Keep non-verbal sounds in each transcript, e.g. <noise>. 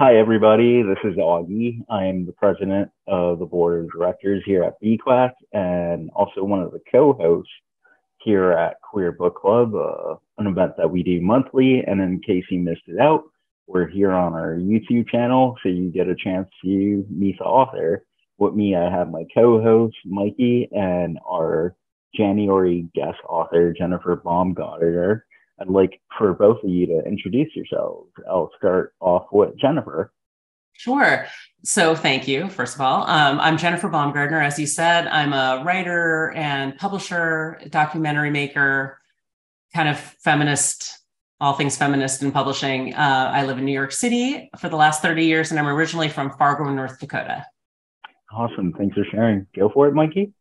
Hi, everybody. This is Augie. I am the president of the board of directors here at BQAC and also one of the co-hosts here at Queer Book Club, uh, an event that we do monthly. And in case you missed it out, we're here on our YouTube channel, so you get a chance to meet the author. With me, I have my co-host Mikey and our January guest author Jennifer Baumgardner. I'd like for both of you to introduce yourselves. I'll start off with Jennifer. Sure. So, thank you, first of all. Um, I'm Jennifer Baumgardner. As you said, I'm a writer and publisher, documentary maker, kind of feminist, all things feminist in publishing. Uh, I live in New York City for the last 30 years, and I'm originally from Fargo, North Dakota. Awesome. Thanks for sharing. Go for it, Mikey.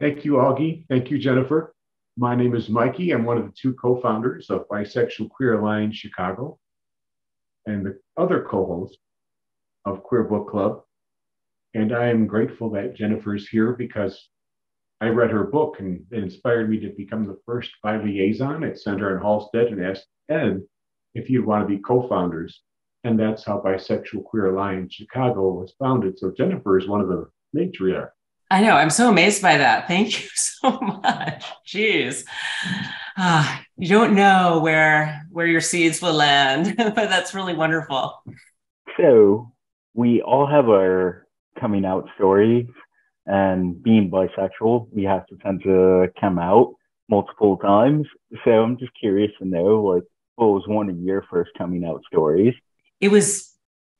Thank you, Augie. Thank you, Jennifer. My name is Mikey. I'm one of the two co founders of Bisexual Queer Alliance Chicago and the other co host of Queer Book Club. And I am grateful that Jennifer is here because I read her book and it inspired me to become the first bi liaison at Center in Halsted and asked Ed if you'd want to be co founders. And that's how Bisexual Queer Alliance Chicago was founded. So Jennifer is one of the matriarchs. I know. I'm so amazed by that. Thank you <laughs> so much. Jeez. Uh, you don't know where where your seeds will land, <laughs> but that's really wonderful. So we all have our coming out stories and being bisexual, we have to tend to come out multiple times. So I'm just curious to know like what was one of your first coming out stories? It was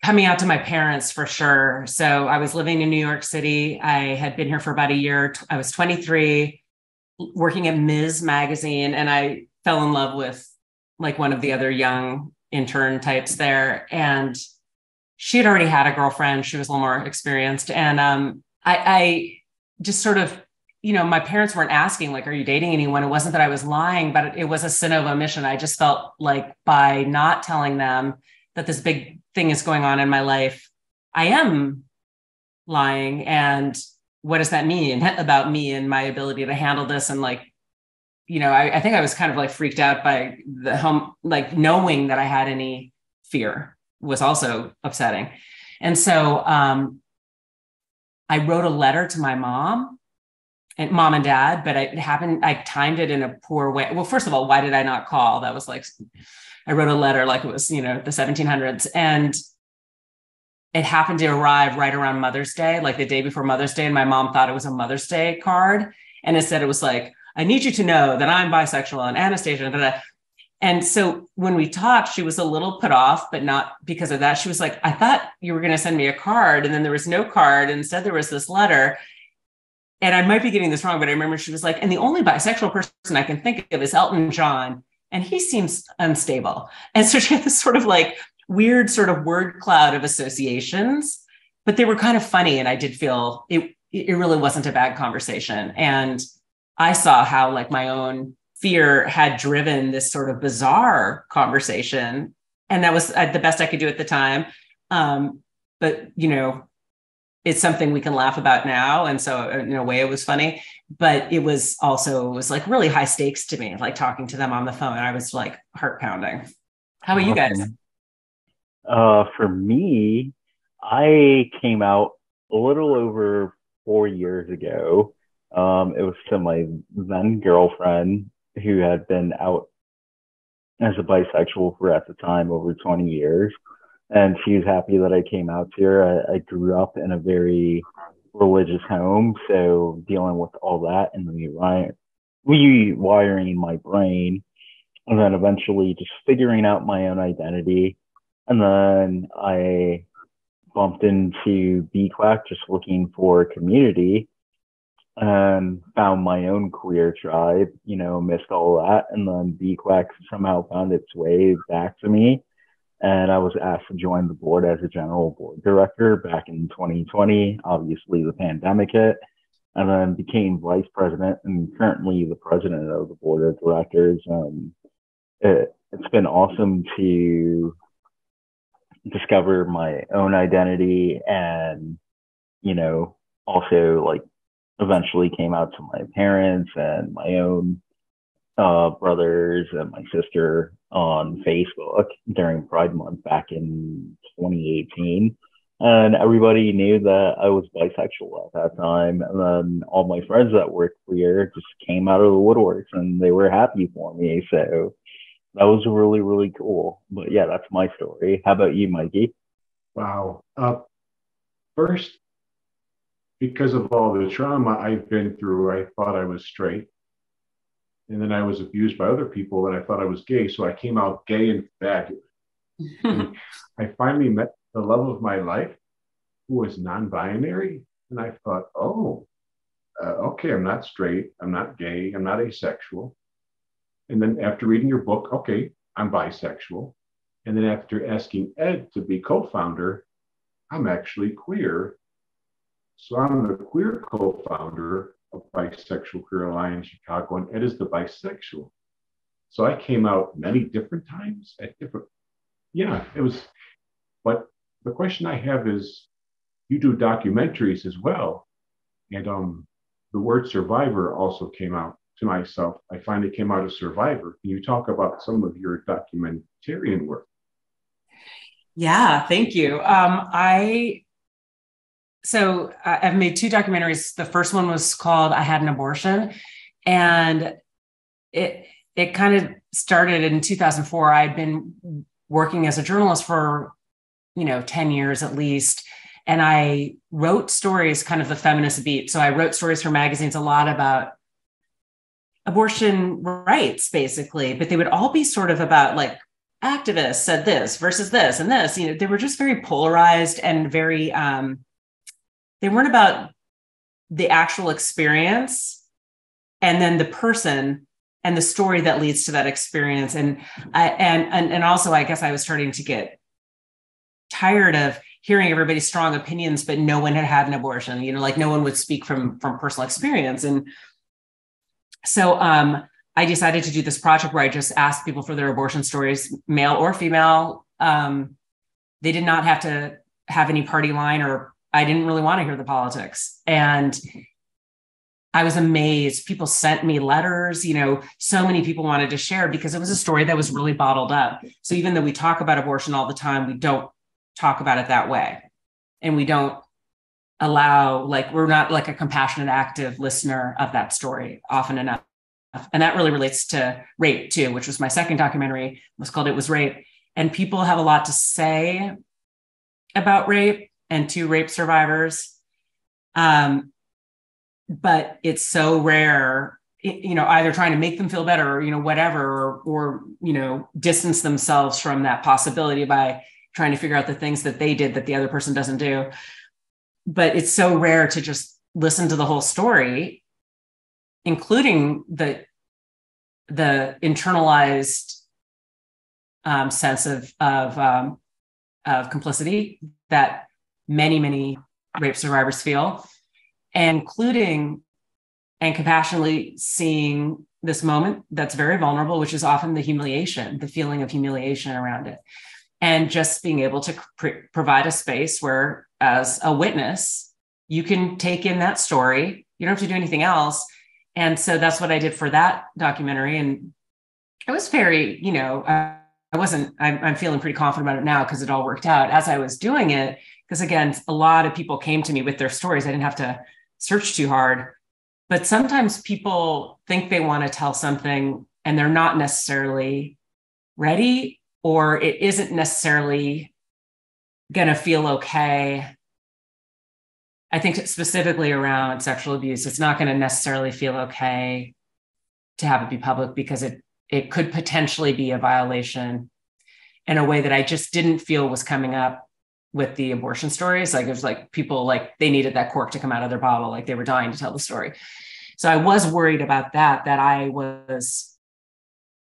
coming out to my parents for sure. So I was living in New York City. I had been here for about a year. I was 23, working at Ms. Magazine, and I fell in love with like one of the other young intern types there. And she had already had a girlfriend. She was a little more experienced. And um, I, I just sort of, you know, my parents weren't asking, like, are you dating anyone? It wasn't that I was lying, but it was a sin of omission. I just felt like by not telling them that this big thing is going on in my life, I am lying. And what does that mean <laughs> about me and my ability to handle this? And like, you know, I, I think I was kind of like freaked out by the home, like knowing that I had any fear was also upsetting. And so um, I wrote a letter to my mom and mom and dad, but it happened, I timed it in a poor way. Well, first of all, why did I not call? That was like I wrote a letter like it was, you know, the 1700s. And it happened to arrive right around Mother's Day, like the day before Mother's Day. And my mom thought it was a Mother's Day card. And it said, it was like, I need you to know that I'm bisexual and Anastasia. And so when we talked, she was a little put off, but not because of that. She was like, I thought you were going to send me a card. And then there was no card. And instead, there was this letter. And I might be getting this wrong, but I remember she was like, and the only bisexual person I can think of is Elton John and he seems unstable. And so <laughs> she had this sort of like weird sort of word cloud of associations, but they were kind of funny. And I did feel it, it really wasn't a bad conversation. And I saw how like my own fear had driven this sort of bizarre conversation. And that was uh, the best I could do at the time. Um, but, you know, it's something we can laugh about now. And so in a way it was funny, but it was also, it was like really high stakes to me, like talking to them on the phone. I was like heart pounding. How about you guys? Uh, for me, I came out a little over four years ago. Um, it was to my then girlfriend who had been out as a bisexual for at the time over 20 years and she was happy that I came out to her. I, I grew up in a very religious home, so dealing with all that and the rewiring my brain, and then eventually just figuring out my own identity, and then I bumped into BQAC just looking for community and found my own queer tribe, you know, missed all that. And then BQAC somehow found its way back to me and I was asked to join the board as a general board director back in 2020. Obviously, the pandemic hit, and then became vice president and currently the president of the board of directors. Um, it, it's been awesome to discover my own identity and, you know, also like eventually came out to my parents and my own uh, brothers and my sister on Facebook during Pride Month back in 2018. And everybody knew that I was bisexual at that time. And then all my friends that were queer just came out of the woodworks and they were happy for me. So that was really, really cool. But yeah, that's my story. How about you, Mikey? Wow. Uh, first, because of all the trauma I've been through, I thought I was straight. And then I was abused by other people and I thought I was gay. So I came out gay and fabulous. <laughs> and I finally met the love of my life who was non binary. And I thought, oh, uh, okay, I'm not straight. I'm not gay. I'm not asexual. And then after reading your book, okay, I'm bisexual. And then after asking Ed to be co founder, I'm actually queer so I'm the queer co-founder of Bisexual Queer Alliance Chicago, and Ed is the bisexual. So I came out many different times at different. Yeah, it was. But the question I have is, you do documentaries as well, and um, the word survivor also came out to myself. I finally came out as survivor. Can you talk about some of your documentarian work? Yeah, thank you. Um, I so uh, I've made two documentaries. The first one was called "I Had an Abortion," and it it kind of started in 2004. I had been working as a journalist for you know 10 years at least and i wrote stories kind of the feminist beat so i wrote stories for magazines a lot about abortion rights basically but they would all be sort of about like activists said this versus this and this you know they were just very polarized and very um they weren't about the actual experience and then the person and the story that leads to that experience. And I, and and and also i guess i was starting to get tired of hearing everybody's strong opinions but no one had had an abortion you know like no one would speak from from personal experience. And so um i decided to do this project where i just asked people for their abortion stories male or female. Um they did not have to have any party line or I didn't really want to hear the politics. And I was amazed. People sent me letters, you know, so many people wanted to share because it was a story that was really bottled up. So even though we talk about abortion all the time, we don't talk about it that way. And we don't allow, like, we're not like a compassionate, active listener of that story often enough. And that really relates to rape too, which was my second documentary, it was called It Was Rape. And people have a lot to say about rape and two rape survivors. Um, but it's so rare, you know, either trying to make them feel better or, you know, whatever, or, or, you know, distance themselves from that possibility by trying to figure out the things that they did that the other person doesn't do. But it's so rare to just listen to the whole story, including the the internalized um, sense of of um, of complicity that many, many rape survivors feel, including and compassionately seeing this moment that's very vulnerable, which is often the humiliation, the feeling of humiliation around it. And just being able to pr- provide a space where, as a witness, you can take in that story. You don't have to do anything else. And so that's what I did for that documentary. And it was very, you know, uh, I wasn't, I'm, I'm feeling pretty confident about it now because it all worked out. As I was doing it, because again, a lot of people came to me with their stories. I didn't have to search too hard. But sometimes people think they want to tell something and they're not necessarily ready, or it isn't necessarily going to feel okay. I think specifically around sexual abuse, it's not going to necessarily feel okay to have it be public because it it could potentially be a violation in a way that I just didn't feel was coming up with the abortion stories. Like it was like people like they needed that cork to come out of their bottle, like they were dying to tell the story. So I was worried about that, that I was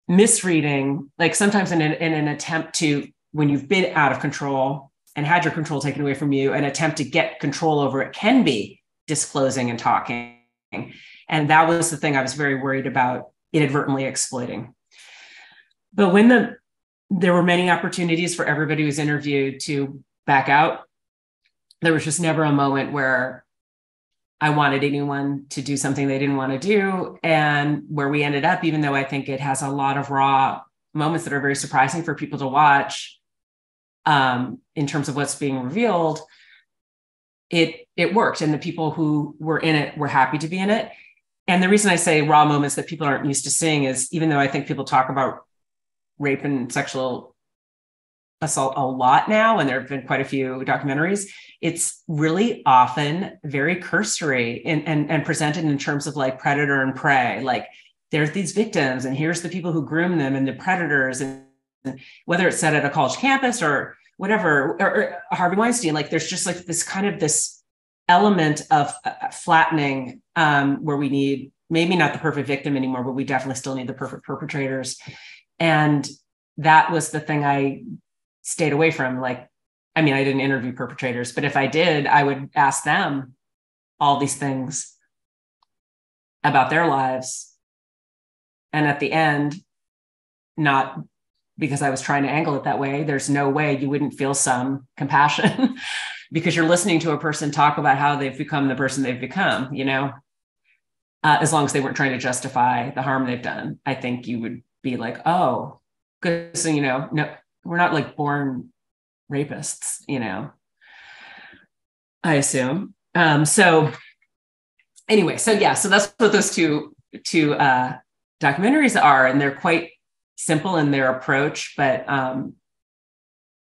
misreading, like sometimes in an, in an attempt to, when you've been out of control and had your control taken away from you, an attempt to get control over it can be disclosing and talking. And that was the thing I was very worried about inadvertently exploiting. But when the there were many opportunities for everybody who was interviewed to back out. There was just never a moment where I wanted anyone to do something they didn't want to do. And where we ended up, even though I think it has a lot of raw moments that are very surprising for people to watch, um, in terms of what's being revealed, it it worked, and the people who were in it were happy to be in it. And the reason I say raw moments that people aren't used to seeing is even though I think people talk about rape and sexual assault a lot now, and there have been quite a few documentaries, it's really often very cursory and, and, and presented in terms of like predator and prey. Like there's these victims, and here's the people who groom them and the predators, and whether it's set at a college campus or whatever, or, or Harvey Weinstein, like there's just like this kind of this element of uh, flattening um, where we need maybe not the perfect victim anymore, but we definitely still need the perfect perpetrators. And that was the thing I stayed away from. Like, I mean, I didn't interview perpetrators, but if I did, I would ask them all these things about their lives. And at the end, not because I was trying to angle it that way, there's no way you wouldn't feel some compassion <laughs> because you're listening to a person talk about how they've become the person they've become, you know? Uh, as long as they weren't trying to justify the harm they've done, I think you would be like, oh, good. So, you know, no, we're not like born rapists, you know, I assume. Um, so anyway, so yeah, so that's what those two, two uh, documentaries are. And they're quite simple in their approach, but, um,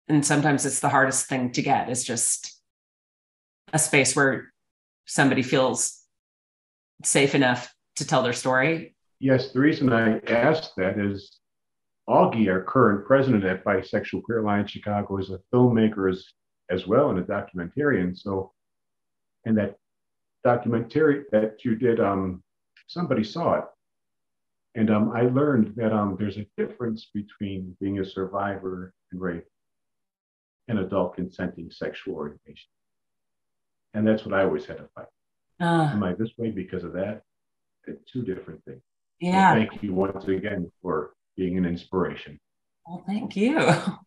and sometimes it's the hardest thing to get is just a space where somebody feels safe enough to tell their story Yes, the reason I asked that is Augie, our current president at Bisexual Queer Alliance Chicago, is a filmmaker as, as well and a documentarian. So, and that documentary that you did, um, somebody saw it. And um, I learned that um, there's a difference between being a survivor and rape and adult consenting sexual orientation. And that's what I always had to fight. Uh, Am I this way because of that? They're two different things. Yeah. Well, thank you once again for being an inspiration. Well, thank you. <laughs>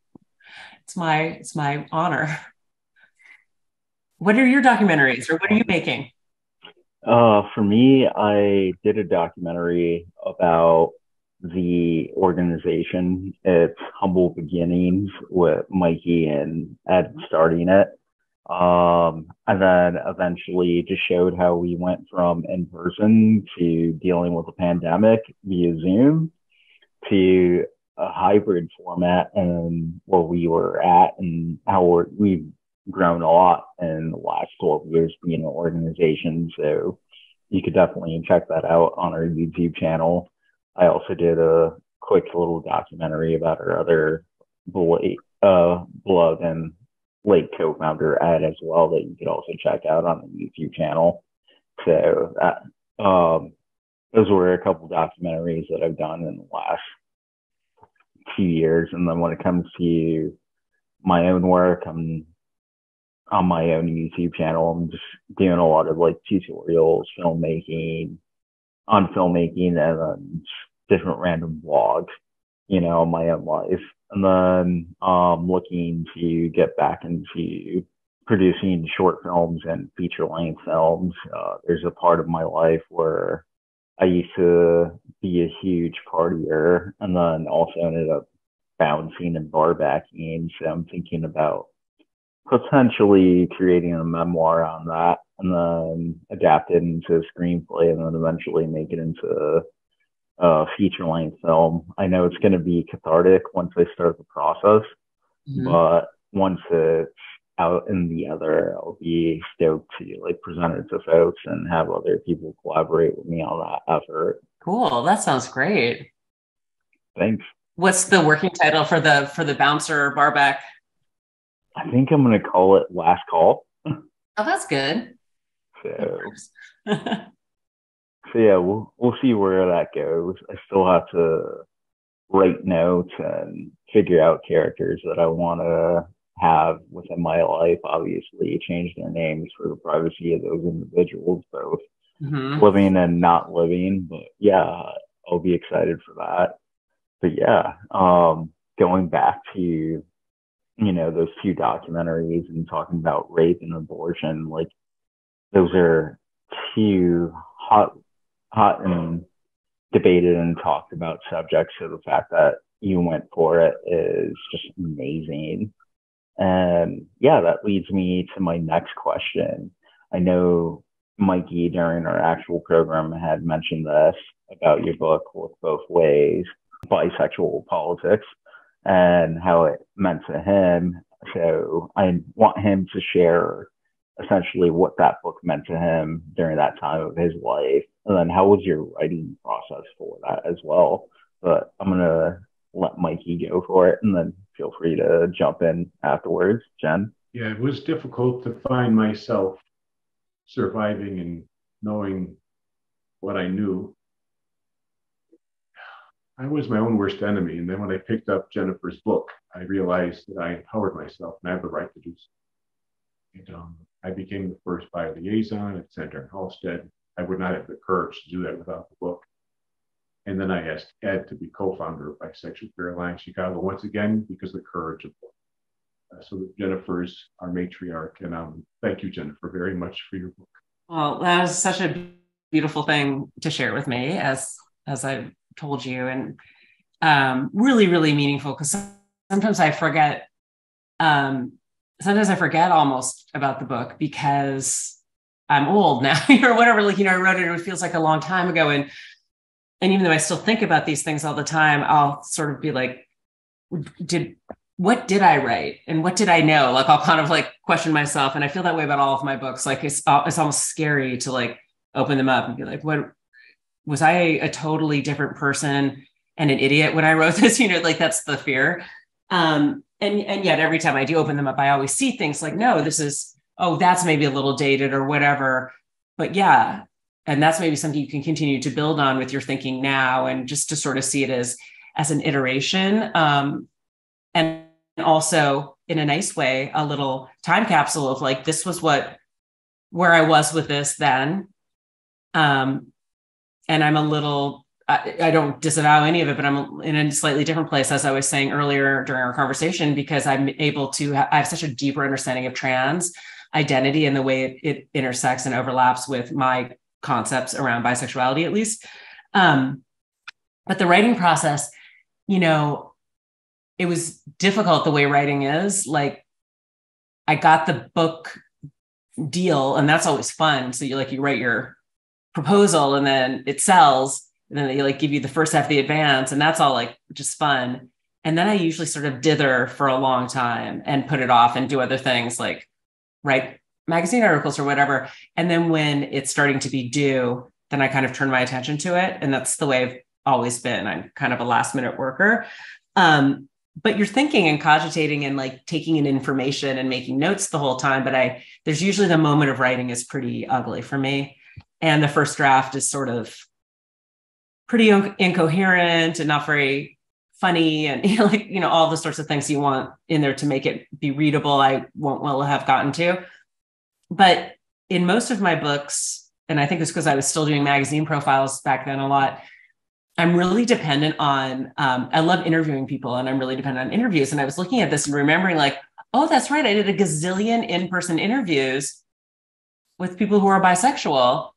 It's my it's my honor. What are your documentaries or what are you making? Uh, for me, I did a documentary about the organization. It's Humble Beginnings with Mikey and Ed starting it. Um, and then eventually just showed how we went from in person to dealing with a pandemic via Zoom to a hybrid format and where we were at and how we're, we've grown a lot in the last 12 years being an organization. So you could definitely check that out on our YouTube channel. I also did a quick little documentary about our other blog, uh, blog and late co-founder Ed as well that you could also check out on the YouTube channel. So that, um, those were a couple documentaries that I've done in the last few years. And then when it comes to my own work, I'm on my own YouTube channel. I'm just doing a lot of like tutorials, filmmaking, on filmmaking, and different random vlogs, you know, my own life and then um, looking to get back into producing short films and feature length films. Uh, there's a part of my life where I used to be a huge partier and then also ended up bouncing and bar backing. So I'm thinking about potentially creating a memoir on that and then adapt it into a screenplay and then eventually make it into a feature length film. I know it's going to be cathartic once I start the process, mm-hmm. but once it's out in the other, I'll be stoked to like present it to folks and have other people collaborate with me on that effort. Cool. That sounds great. Thanks. What's the working title for the for the bouncer barback? I think I'm going to call it Last Call. Oh, that's good. So <laughs> so yeah, we'll we'll see where that goes. I still have to write notes and figure out characters that I want to have within my life. Obviously, changed their names for the privacy of those individuals, both mm-hmm. living and not living. But yeah, I'll be excited for that. But yeah, um, going back to you know those two documentaries and talking about rape and abortion, like those are two hot hot and debated and talked about subjects. So the fact that you went for it is just amazing. And yeah, that leads me to my next question. I know Mikey during our actual program had mentioned this about your book Look Both Ways, bisexual politics, and how it meant to him. So I want him to share essentially what that book meant to him during that time of his life. And then how was your writing process for that as well? But I'm going to let Mikey go for it and then feel free to jump in afterwards, Jen. Yeah, it was difficult to find myself surviving and knowing what I knew. I was my own worst enemy. And then when I picked up Jennifer's book, I realized that I empowered myself and I have the right to do so. And um, I became the first bi liaison at Center in Halsted. I would not have the courage to do that without the book. And then I asked Ed to be co-founder of Bisexual Queer Alliance Chicago once again because of the courage of book. Uh, so Jennifer's our matriarch, and um, thank you, Jennifer, very much for your book. Well, that was such a beautiful thing to share with me, as as I told you, and um, really, really meaningful because sometimes I forget. Um, sometimes I forget almost about the book because I'm old now <laughs> or whatever. Like you know, I wrote it; it feels like a long time ago, and and even though I still think about these things all the time, I'll sort of be like, did what did I write and what did I know? Like I'll kind of like question myself, and I feel that way about all of my books. Like it's it's almost scary to like open them up and be like, what was I a totally different person and an idiot when I wrote <laughs> this? You know, like that's the fear. Um, and and yet every time I do open them up, I always see things like, no, this is oh, that's maybe a little dated or whatever. But yeah, and that's maybe something you can continue to build on with your thinking now and just to sort of see it as as an iteration um, and also in a nice way a little time capsule of like this was what where i was with this then um, and i'm a little I, I don't disavow any of it but i'm in a slightly different place as i was saying earlier during our conversation because i'm able to ha- i have such a deeper understanding of trans identity and the way it, it intersects and overlaps with my concepts around bisexuality, at least. Um, but the writing process, you know, it was difficult the way writing is. Like, I got the book deal, and that's always fun. So you like you write your proposal, and then it sells, and then they like give you the first half of the advance, and that's all like just fun. And then I usually sort of dither for a long time and put it off and do other things like write magazine articles or whatever. And then when it's starting to be due, then I kind of turn my attention to it. And that's the way I've always been. I'm kind of a last minute worker. Um, but you're thinking and cogitating and like taking in information and making notes the whole time. But I, there's usually the moment of writing is pretty ugly for me. And the first draft is sort of pretty incoherent and not very funny and <laughs> you know, like, you know, all the sorts of things you want in there to make it be readable. I won't well have gotten to. But in most of my books, and I think it's because I was still doing magazine profiles back then a lot, I'm really dependent on, um, I love interviewing people and I'm really dependent on interviews. And I was looking at this and remembering, like, oh, that's right. I did a gazillion in person interviews with people who are bisexual.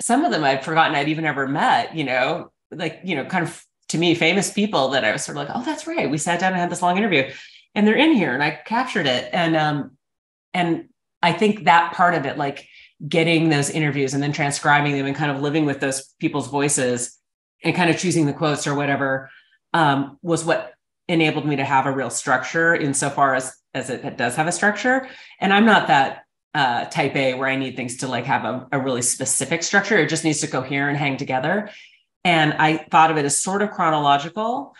Some of them I'd forgotten I'd even ever met, you know, like, you know, kind of to me, famous people that I was sort of like, oh, that's right. We sat down and had this long interview and they're in here and I captured it. And, um, and I think that part of it, like getting those interviews and then transcribing them and kind of living with those people's voices and kind of choosing the quotes or whatever, um, was what enabled me to have a real structure insofar as as it, it does have a structure. And I'm not that uh, type A where I need things to like have a, a really specific structure. It just needs to cohere and hang together. And I thought of it as sort of chronological,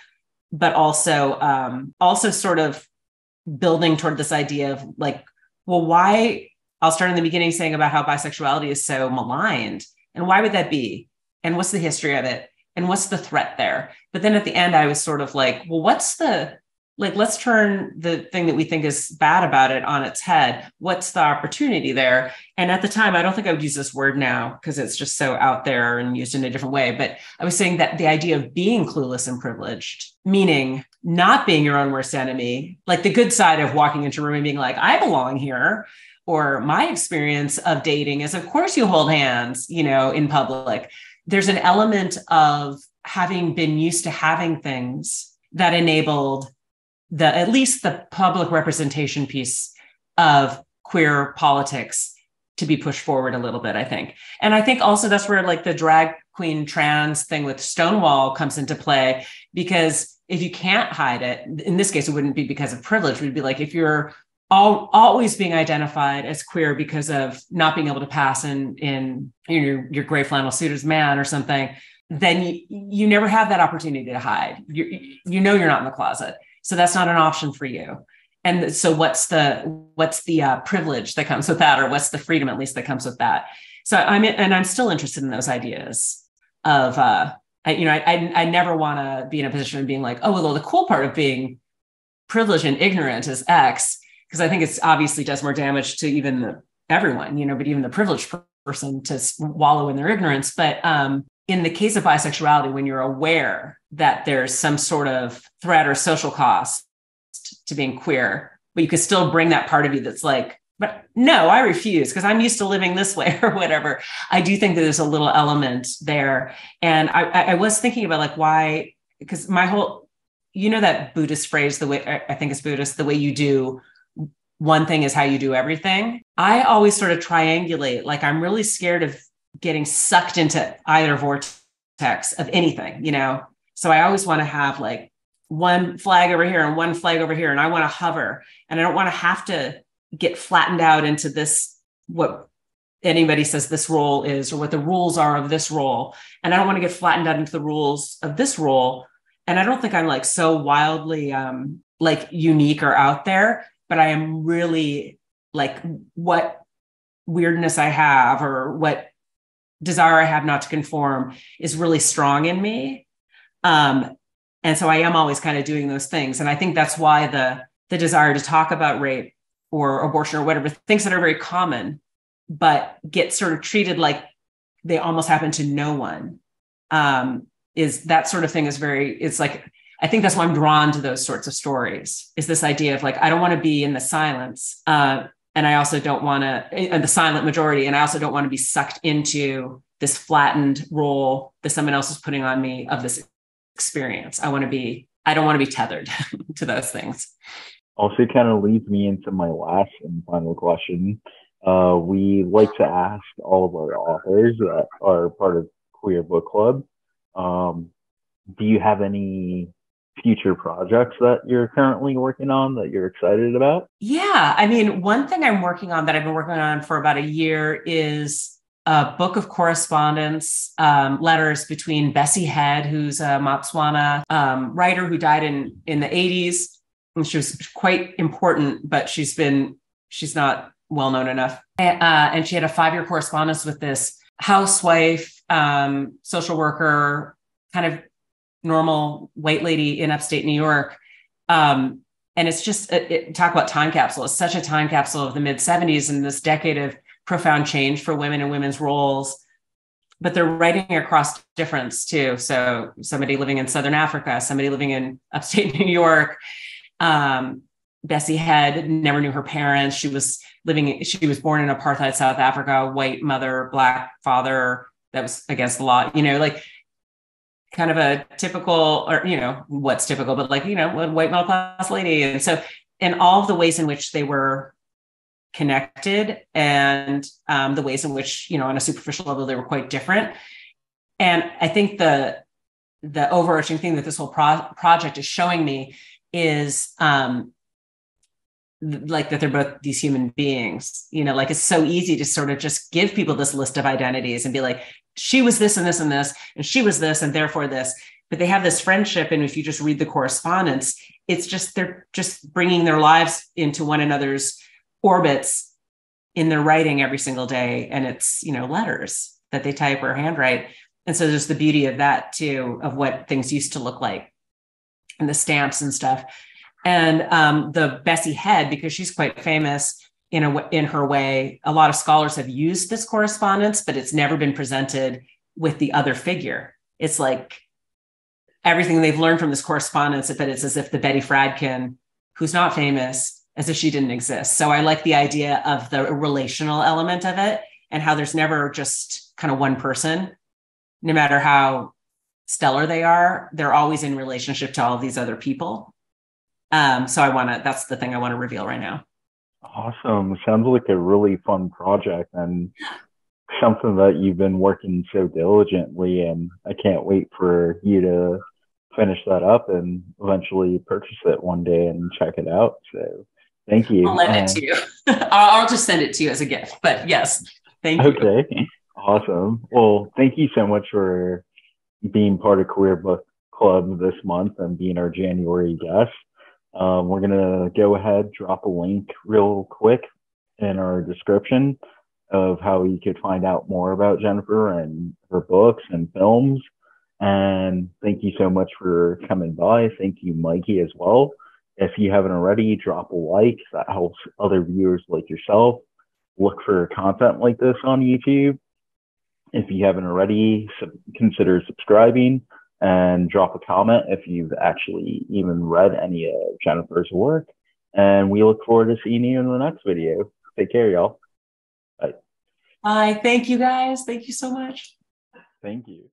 but also um, also sort of building toward this idea of like well, why? I'll start in the beginning saying about how bisexuality is so maligned. And why would that be? And what's the history of it? And what's the threat there? But then at the end, I was sort of like, well, what's the like let's turn the thing that we think is bad about it on its head what's the opportunity there and at the time i don't think i would use this word now because it's just so out there and used in a different way but i was saying that the idea of being clueless and privileged meaning not being your own worst enemy like the good side of walking into a room and being like i belong here or my experience of dating is of course you hold hands you know in public there's an element of having been used to having things that enabled the at least the public representation piece of queer politics to be pushed forward a little bit, I think. And I think also that's where like the drag queen trans thing with Stonewall comes into play because if you can't hide it, in this case, it wouldn't be because of privilege. Would be like if you're all, always being identified as queer because of not being able to pass in in your your gray flannel suit as man or something, then you, you never have that opportunity to hide. You you know you're not in the closet, so that's not an option for you. And so what's the what's the uh, privilege that comes with that, or what's the freedom at least that comes with that? So I'm and I'm still interested in those ideas of uh, I, you know I I, I never want to be in a position of being like oh well the cool part of being privileged and ignorant is X because I think it's obviously does more damage to even the, everyone, you know, but even the privileged person to wallow in their ignorance. But um, in the case of bisexuality, when you're aware that there's some sort of threat or social cost to being queer, but you could still bring that part of you that's like, but no, I refuse because I'm used to living this way <laughs> or whatever. I do think that there's a little element there. And I, I was thinking about like why, because my whole, you know, that Buddhist phrase, the way I think it's Buddhist, the way you do one thing is how you do everything. I always sort of triangulate, like I'm really scared of getting sucked into either vortex of anything, you know? So I always want to have like one flag over here and one flag over here, and I want to hover and I don't want to have to get flattened out into this, what anybody says this role is or what the rules are of this role. And I don't want to get flattened out into the rules of this role. And I don't think I'm like so wildly um like unique or out there but I am really like what weirdness I have or what desire I have not to conform is really strong in me. Um, and so I am always kind of doing those things. And I think that's why the the desire to talk about rape or abortion or whatever, things that are very common, but get sort of treated like they almost happen to no one. Um, is that sort of thing is very, it's like I think that's why I'm drawn to those sorts of stories is this idea of like, I don't want to be in the silence. Uh, and I also don't want to, and the silent majority, and I also don't want to be sucked into this flattened role that someone else is putting on me of this experience. I want to be, I don't want to be tethered <laughs> to those things. Also, kind of leads me into my last and final question. Uh, we like to ask all of our authors that are part of Queer Book Club um, do you have any future projects that you're currently working on that you're excited about? Yeah. I mean, one thing I'm working on that I've been working on for about a year is a book of correspondence, um, letters between Bessie Head, who's a Motswana um, writer who died in, in the 80s. And she was quite important, but she's been, she's not well known enough. And, uh, and she had a five year correspondence with this housewife, um, social worker, kind of normal white lady in upstate New York. Um, and it's just it, it, talk about time capsule. It's such a time capsule of the mid 70s and this decade of profound change for women and women's roles. But they're writing across difference too. So somebody living in Southern Africa, somebody living in upstate <laughs> New York. Um, Bessie Head never knew her parents. She was living, she was born in apartheid South Africa, white mother, black father. That was against the law, you know, like kind of a typical or you know what's typical but like you know white middle class lady and so in all of the ways in which they were connected and um, the ways in which you know on a superficial level they were quite different and i think the the overarching thing that this whole pro- project is showing me is um, like that they're both these human beings you know like it's so easy to sort of just give people this list of identities and be like she was this and this and this and she was this and therefore this. But they have this friendship and if you just read the correspondence it's just they're just bringing their lives into one another's orbits in their writing every single day and it's you know letters that they type or handwrite. And so there's the beauty of that too of what things used to look like and the stamps and stuff and um, the Bessie Head, because she's quite famous in a in her way. A lot of scholars have used this correspondence, but it's never been presented with the other figure. It's like everything they've learned from this correspondence, but it's as if the Betty Fradkin, who's not famous, as if she didn't exist. So I like the idea of the relational element of it and how there's never just kind of one person, no matter how stellar they are, they're always in relationship to all these other people Um, so I want to, that's the thing I want to reveal right now. Awesome. Sounds like a really fun project and something that you've been working so diligently. And I can't wait for you to finish that up and eventually purchase it one day and check it out. So thank you. I'll lend it to you. <laughs> I'll just send it to you as a gift. But yes, thank you. Okay. Awesome. Well, thank you so much for being part of Queer Book Club this month and being our January guest. Um, we're going to go ahead, drop a link real quick in our description of how you could find out more about Jennifer and her books and films. And thank you so much for coming by. Thank you, Mikey, as well. If you haven't already, drop a like. That helps other viewers like yourself look for content like this on YouTube. If you haven't already, consider subscribing and drop a comment if you've actually even read any of Jennifer's work. And we look forward to seeing you in the next video. Take care, y'all. Bye. Bye. Thank you, guys. Thank you so much. Thank you.